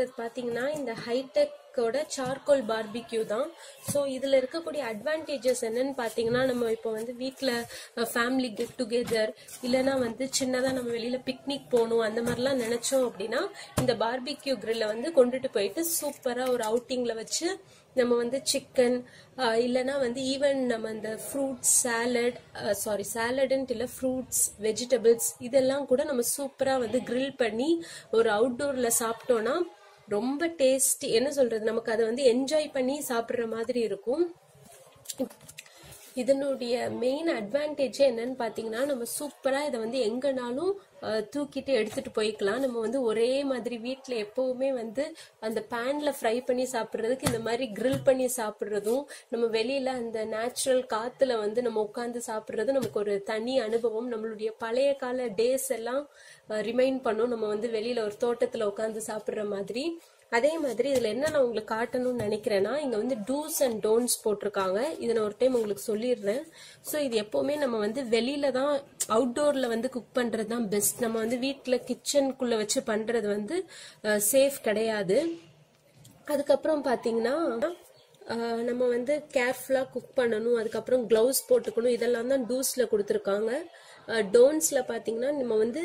இருக்கிறது பார்த்தீங்கன்னா இந்த ஹைடெக்கோட சார்கோல் பார்பிக்யூ தான். ஸோ இதில் இருக்கக்கூடிய அட்வான்டேஜஸ் என்னன்னு பார்த்தீங்கன்னா நம்ம இப்போ வந்து வீட்டில் ஃபேமிலி கெட் டுகெதர் இல்லைன்னா வந்து சின்னதாக நம்ம வெளியில் பிக்னிக் போகணும் அந்த மாதிரிலாம் நினச்சோம் அப்படின்னா இந்த பார்பிக்யூ கிரில்ல வந்து கொண்டுட்டு போயிட்டு சூப்பராக ஒரு அவுட்டிங்கில் வச்சு நம்ம வந்து சிக்கன் இல்லைன்னா வந்து ஈவன் நம்ம இந்த ஃப்ரூட்ஸ் சாலட் சாரி சாலடுன்ட்டு இல்லை ஃப்ரூட்ஸ் வெஜிடபிள்ஸ் இதெல்லாம் கூட நம்ம சூப்பராக வந்து கிரில் பண்ணி ஒரு அவுட்டோரில் சாப்பிட்டோன்னா ரொம்ப டேஸ்டி என்ன சொல்றது? நமக்கு அதை வந்து என்ஜாய் பண்ணி சாப்பிட்ற மாதிரி இருக்கும். இதனுடைய மெயின் அட்வான்டேஜ் என்னன்னு பார்த்தீங்கன்னா நம்ம சூப்பராக இதை வந்து எங்கனாலும் தூக்கிட்டு எடுத்துட்டு போய்க்கலாம். நம்ம வந்து ஒரே மாதிரி வீட்டில் எப்பவுமே வந்து அந்த பேன்ல ஃப்ரை பண்ணி சாப்பிட்றதுக்கு இந்த மாதிரி கிரில் பண்ணி சாப்பிட்றதும் நம்ம வெளியில் அந்த நேச்சுரல் காற்றுல வந்து நம்ம உட்காந்து சாப்பிட்றது நமக்கு ஒரு தனி அனுபவம். நம்மளுடைய பழைய கால டேஸ் எல்லாம் ரிமைண்ட் பண்ணும். நம்ம வந்து வெளியில் ஒரு தோட்டத்தில் உட்காந்து சாப்பிட்ற மாதிரி. அதே மாதிரி இதில் என்ன நான் உங்களுக்கு காட்டணும்னு நினைக்கிறேன்னா இங்கே வந்து டூஸ் அண்ட் டோன்ட்ஸ் போட்டிருக்காங்க. இதை நான் ஒரு டைம் உங்களுக்கு சொல்லிடுறேன். ஸோ இது எப்போவுமே நம்ம வந்து வெளியில தான் அவுட்டோரில் வந்து குக் பண்ணுறது தான் பெஸ்ட் நம்ம வந்து வீட்டில் கிச்சனுக்குள்ளே வச்சு பண்ணுறது வந்து சேஃப் கிடையாது. அதுக்கப்புறம் பார்த்தீங்கன்னா நம்ம வந்து கேர்ஃபுல்லாக குக் பண்ணணும் அதுக்கப்புறம் க்ளவுஸ் போட்டுக்கணும் இதெல்லாம் தான் டூஸில் கொடுத்துருக்காங்க. டோன்ஸில் பார்த்தீங்கன்னா நம்ம வந்து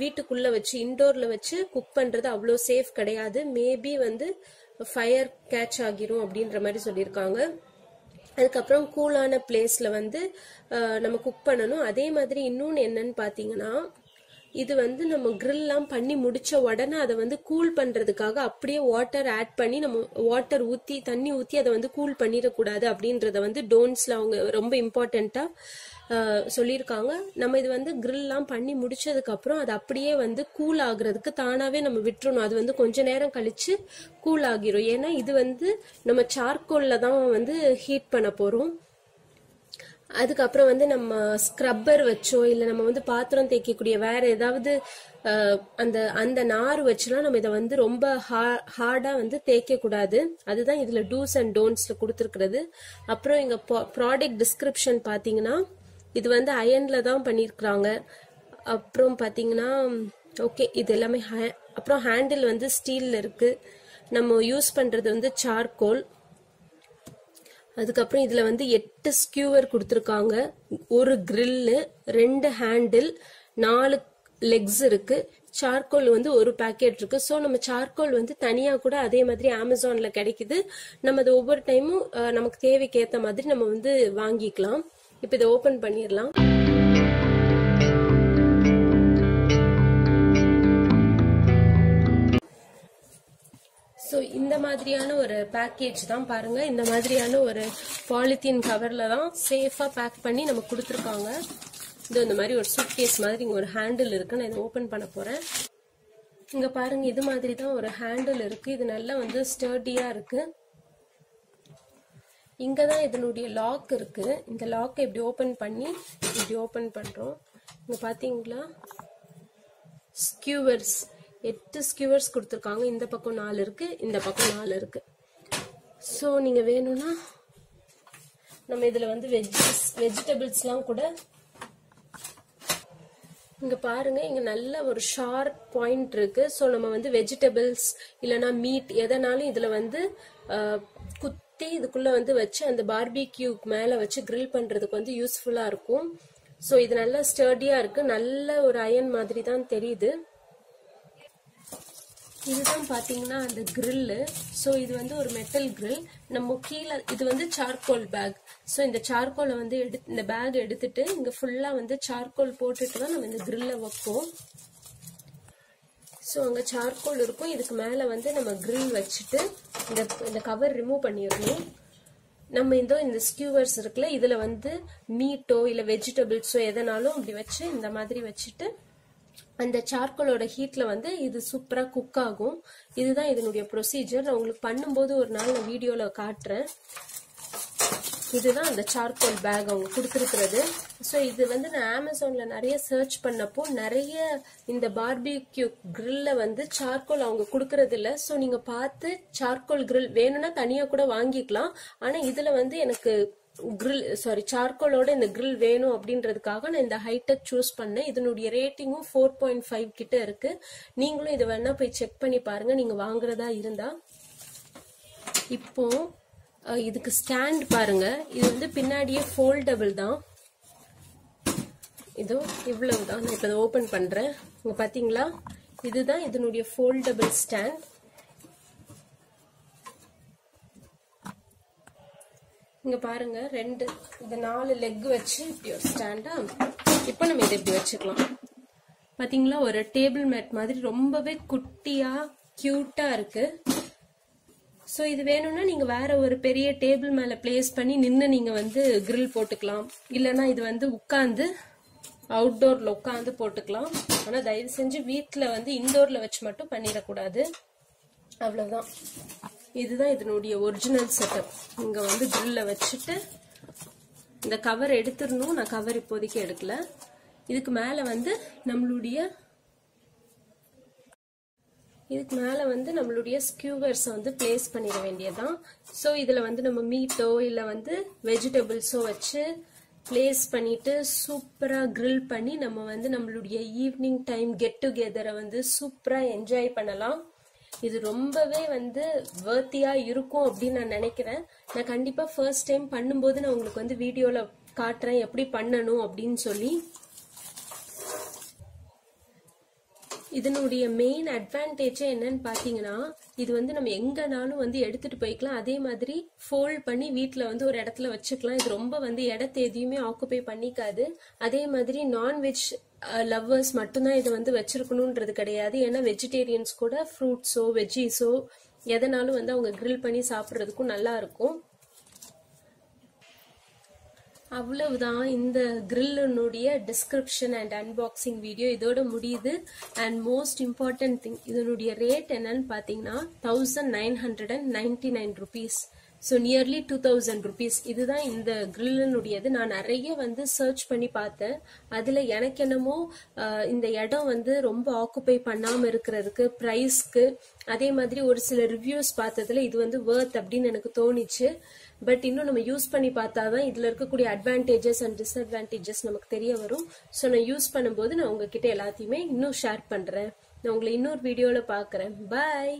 வீட்டுக்குள்ளே வச்சு இன்டோரில் வச்சு குக் பண்ணுறது அவ்வளோ சேஃப் கிடையாது. மேபி வந்து ஃபயர் கேட்ச் ஆகிரும் அப்படின்ற மாதிரி சொல்லியிருக்காங்க. அதுக்கப்புறம் கூலான பிளேஸில் வந்து நம்ம குக் பண்ணணும். அதே மாதிரி இன்னொன்று என்னன்னு பார்த்தீங்கன்னா இது வந்து நம்ம கிரில்லாம் பண்ணி முடிச்ச உடனே அதை வந்து கூல் பண்றதுக்காக அப்படியே வாட்டர் ஆட் பண்ணி நம்ம வாட்டர் ஊத்தி தண்ணி ஊத்தி அதை வந்து கூல் பண்ணிடக்கூடாது அப்படின்றத வந்து டோன்ஸ்ல அவங்க ரொம்ப இம்பார்ட்டண்டா சொல்லியிருக்காங்க. நம்ம இது வந்து கிரில்லாம் பண்ணி முடிச்சதுக்கு அப்புறம் அது அப்படியே வந்து கூல் ஆகுறதுக்கு தானாவே நம்ம விட்டுறணும். அது வந்து கொஞ்ச நேரம் கழிச்சு கூல் ஆகிரும். ஏன்னா இது வந்து நம்ம சார்கோல்ல தான் வந்து ஹீட் பண்ண போறோம். அதுக்கப்புறம் வந்து நம்ம ஸ்க்ரப்பர் வச்சோ இல்லை நம்ம வந்து பாத்திரம் தேய்க்கக்கூடிய வேற ஏதாவது அந்த அந்த நார் வச்சுலாம் நம்ம இதை வந்து ரொம்ப ஹார்டாக வந்து தேய்க்கக்கூடாது அதுதான் இதில் டூஸ் அண்ட் டோன்ட்ஸில் கொடுத்துருக்கிறது. அப்புறம் எங்கள் ப்ராடக்ட் டிஸ்கிரிப்ஷன் பார்த்தீங்கன்னா இது வந்து அயனில் தான் பண்ணியிருக்கிறாங்க அப்புறம் பார்த்தீங்கன்னா ஓகே இது எல்லாமே ஹே அப்புறம் ஹேண்டில் வந்து ஸ்டீலில் இருக்குது நம்ம யூஸ் பண்ணுறது வந்து சார்கோல் அதுக்கப்புறம் இதுல வந்து எட்டு ஸ்கியூவர் கொடுத்துருக்காங்க. ஒரு கிரில்லு ரெண்டு ஹேண்டில் நாலு லெக்ஸ் இருக்கு. சார்கோல் வந்து ஒரு பேக்கெட் இருக்கு. ஸோ நம்ம சார்கோல் வந்து தனியா கூட அதே மாதிரி அமேசான்ல கிடைக்குது. நம்ம அது ஒவ்வொரு டைமும் நமக்கு தேவைக்கு ஏற்ற மாதிரி நம்ம வந்து வாங்கிக்கலாம். இப்போ இதை ஓபன் பண்ணிடலாம். ஸோ இந்த மாதிரியான ஒரு பேக்கேஜ் தான் பாருங்க. இந்த மாதிரியான ஒரு பாலித்தீன் கவர்ல தான் சேஃபா பேக் பண்ணி நம்ம கொடுத்துருக்காங்க. இது இந்த மாதிரி ஒரு சூட்கேஸ் மாதிரி இங்க ஒரு ஹேண்டில் இருக்கு. நான் இதை ஓபன் பண்ண போறேன். இங்க பாருங்க இது மாதிரி தான் ஒரு ஹேண்டில் இருக்கு. இது நல்லா வந்து ஸ்டர்டியா இருக்கு. இங்கே தான் இதனுடைய லாக் இருக்கு. இந்த லாக்கை இப்படி ஓபன் பண்ணி இப்படி ஓபன் பண்றோம். இங்க பாத்தீங்களா? ஸ்கியூவர்ஸ் எட்டு ஸ்கியூவர்ஸ் கொடுத்துருக்காங்க. இந்த பக்கம் நாலு இருக்கு இந்த பக்கம் நாலு இருக்கு. ஸோ நீங்க வேணும்னா நம்ம இதுல வந்து வெஜ்ஜஸ் வெஜிடபிள்ஸ்லாம் கூட இங்க பாருங்க இங்க நல்ல ஒரு ஷார்ப் பாயிண்ட் இருக்கு. ஸோ நம்ம வந்து வெஜிடபிள்ஸ் இல்லைன்னா மீட் எதனாலும் இதுல வந்து குத்தி இதுக்குள்ள வந்து வச்சு அந்த பார்பிக்யூக்கு மேல வச்சு கிரில் பண்றதுக்கு வந்து யூஸ்ஃபுல்லா இருக்கும். ஸோ இது நல்லா ஸ்டர்டியா இருக்கு. நல்ல ஒரு அயன் மாதிரி தான் தெரியுது. இதுதான் பார்த்தீங்கன்னா அந்த கிரில்லு. ஸோ இது வந்து ஒரு மெட்டல் கிரில் நம்ம கீழே இது வந்து சார்கோல் பேக் ஸோ இந்த சார்கோலை வந்து எடு இந்த பேக் எடுத்துட்டு இங்கே ஃபுல்லாக வந்து சார்கோல் போட்டுட்டு தான் நம்ம இந்த கிரில்லை வைப்போம். ஸோ அங்கே சார்கோல் இருக்கும். இதுக்கு மேலே வந்து நம்ம கிரில் வச்சுட்டு இந்த இந்த கவர் ரிமூவ் பண்ணிடணும். நம்ம இந்த இந்த ஸ்கியூவர்ஸ் இருக்குல்ல இதில் வந்து மீட்டோ இல்லை வெஜிடபிள்ஸோ எதனாலும் அப்படி வச்சு இந்த மாதிரி வச்சுட்டு அந்த சார்கோலோட ஹீட்ல வந்து இது சூப்பரா குக் ஆகும். இதுதான் இதனுடைய ப்ரொசீஜர் நான் உங்களுக்கு பண்ணும்போது ஒரு நாள் நான் வீடியோல காட்டுறேன். இதுதான் அந்த சார்கோல் பேக் அவங்க கொடுத்துருக்கிறது. ஸோ இது வந்து நான் அமேசானில் நிறைய சர்ச் பண்ணப்போ நிறைய இந்த பார்பிக்யூ கிரில்ல வந்து சார்கோல் அவங்க கொடுக்கறது இல்லை ஸோ நீங்கள் பார்த்து சார்கோல் க்ரில் வேணும்னா தனியாக கூட வாங்கிக்கலாம். ஆனால் இதில் வந்து எனக்கு கிரில் சாரி சார்கோலோட இந்த கிரில் வேணும் அப்படின்றதுக்காக நான் இந்த ஹைடெக் சூஸ் பண்ணேன். இதனுடைய ரேட்டிங்கும் ஃபோர் பாயிண்ட் ஃபைவ் கிட்ட இருக்கு. நீங்களும் இதை வேணா போய் செக் பண்ணி பாருங்க. நீங்க வாங்குறதா இருந்தா. இப்போ இதுக்கு ஸ்டாண்ட் பாருங்க. இது வந்து பின்னாடியே ஃபோல்டபிள் தான். இதோ இவ்வளவுதான். நான் இப்போ இதை ஓப்பன் பண்றேன். இங்க பாத்தீங்களா? இதுதான் இதனுடைய ஃபோல்டபிள் ஸ்டாண்ட் இங்க பாருங்க ரெண்டு இந்த நாலு லெக் வச்சு இப்படி ஒரு ஸ்டாண்டா இப்போ நம்ம இதை இப்படி வச்சுக்கலாம். பாத்தீங்களா? ஒரு டேபிள் மேட் மாதிரி ரொம்பவே குட்டியா கியூட்டா இருக்கு. ஸோ இது வேணும்னா நீங்க வேற ஒரு பெரிய டேபிள் மேல பிளேஸ் பண்ணி நின்று நீங்க வந்து கிரில் போட்டுக்கலாம். இல்லைன்னா இது வந்து உட்காந்து அவுட்டோர்ல உட்காந்து போட்டுக்கலாம். ஆனா தயவு செஞ்சு வீட்டில் வந்து இன்டோர்ல வச்சு மட்டும் பண்ணிடக்கூடாது. அவ்வளவுதான். இதுதான் இதனுடைய ஒரிஜினல் செட்டப் இங்க வந்து கிரில்ல வச்சுட்டு இந்த கவர் எடுத்துடணும். நான் கவர் இப்போதைக்கு எடுக்கல. இதுக்கு மேல வந்து நம்மளுடைய இதுக்கு மேல வந்து நம்மளுடைய ஸ்கியூவர்ஸ் வந்து பிளேஸ் பண்ணிட வேண்டியதுதான். ஸோ இதுல வந்து நம்ம மீட்டோ இல்ல வந்து வெஜிடபிள்ஸோ வச்சு பிளேஸ் பண்ணிட்டு சூப்பரா க்ரில் பண்ணி நம்ம வந்து நம்மளுடைய ஈவினிங் டைம் கெட் டுகெதரை வந்து சூப்பரா என்ஜாய் பண்ணலாம். இது ரொம்பவே வந்து வேர்த்தியா இருக்கும் அப்படின்னு நான் நினைக்கிறேன். நான் கண்டிப்பா ஃபர்ஸ்ட் டைம் பண்ணும்போது நான் உங்களுக்கு வந்து வீடியோல காட்டுறேன் எப்படி பண்ணணும் அப்படின்னு சொல்லி. இதனுடைய மெயின் அட்வான்டேஜே என்னன்னு பாத்தீங்கன்னா இது வந்து நம்ம எங்கனாலும் வந்து எடுத்துட்டு போய்க்கலாம். அதே மாதிரி ஃபோல்ட் பண்ணி வீட்டில் வந்து ஒரு இடத்துல வச்சுக்கலாம். இது ரொம்ப வந்து இடத்த எதையுமே ஆக்குபை பண்ணிக்காது. அதே மாதிரி நான்வெஜ் லவ்வர்ஸ் மட்டும்தான் இதை வந்து வச்சிருக்கணுன்றது கிடையாது. ஏன்னா வெஜிடேரியன்ஸ் கூட ஃப்ரூட்ஸோ வெஜ்ஜீஸோ எதனாலும் வந்து அவங்க கிரில் பண்ணி சாப்பிட்றதுக்கும் நல்லா இருக்கும். அவ்வளவுதான். இந்த கிரில்லுனுடைய டிஸ்கிரிப்ஷன் அண்ட் அன்பாக்சிங் வீடியோ இதோட முடியுது. அண்ட் மோஸ்ட் இம்பார்ட்டன்ட் திங் இதனுடைய ரேட் என்னன்னு பார்த்தீங்கன்னா thousand nine hundred and ninety nine rupees so nearly two thousand rupees இதுதான் இந்த கிரில்லுனுடையது நான் நிறைய வந்து சர்ச் பண்ணி பார்த்தேன். அதில் எனக்கு என்னமோ இந்த இடம் வந்து ரொம்ப ஆக்குபை பண்ணாமல் இருக்கிறதுக்கு ப்ரைஸ்க்கு அதே மாதிரி ஒரு சில ரிவ்யூஸ் பார்த்ததுல இது வந்து வேர்த் அப்படின்னு எனக்கு தோணுச்சு. பட் இன்னும் நம்ம யூஸ் பண்ணி பார்த்தா தான் இதில் இருக்கக்கூடிய அட்வான்டேஜஸ் அண்ட் டிஸ்அட்வான்டேஜஸ் நமக்கு தெரிய வரும். ஸோ நான் யூஸ் பண்ணும்போது நான் உங்ககிட்ட எல்லாத்தையுமே இன்னும் ஷேர் பண்ணுறேன் நான் உங்களை இன்னொரு வீடியோவில் பார்க்குறேன். பாய்